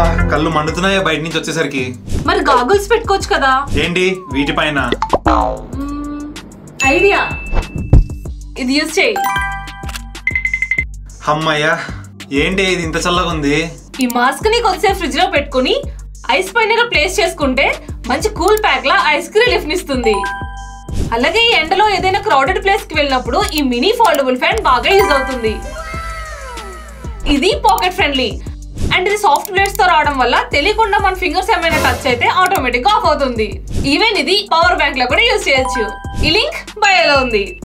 అబ్బా కళ్ళు మండుతున్నాయా బయట నుంచి వచ్చేసరికి? మరి గాగుల్స్ పెట్టుకోవచ్చు కదా. ఏంటి? వీటిపైన? ఐడియా. ఇది యూజ్ చేయి. అమ్మయ్యా ఏంటి ఇది ఇంత చల్లగా ఉంది? ఈ మాస్క్ని కొద్దిసేపు ఫ్రిడ్జ్లో పెట్టుకుని ఐస్ పైన ప్లేస్ చేసుకుంటే మంచి కూల్ ప్యాక్ లా ఐస్ క్రీమ్ లిఫ్ట్ ఇస్తుంది. అలాగే ఈ ఎండలో ఏదైనా క్రౌడెడ్ ప్లేస్కి వెళ్ళినప్పుడు ఈ మినీ ఫోల్డబుల్ ఫ్యాన్ బాగా యూజ్ అవుతుంది. ఇది పాకెట్ ఫ్రెండ్లీ. అండ్ ఇది సాఫ్ట్ బ్లేడ్స్తో రావడం వల్ల తెలియకుండా మన ఫింగర్స్ ఏమైనా టచ్ అయితే ఆటోమేటిక్గా ఆఫ్ అవుతుంది. ఈవెన్ ఇది పవర్ బ్యాంక్లో కూడా యూజ్ చేయొచ్చు. ఈ లింక్ బయోలో ఉంది.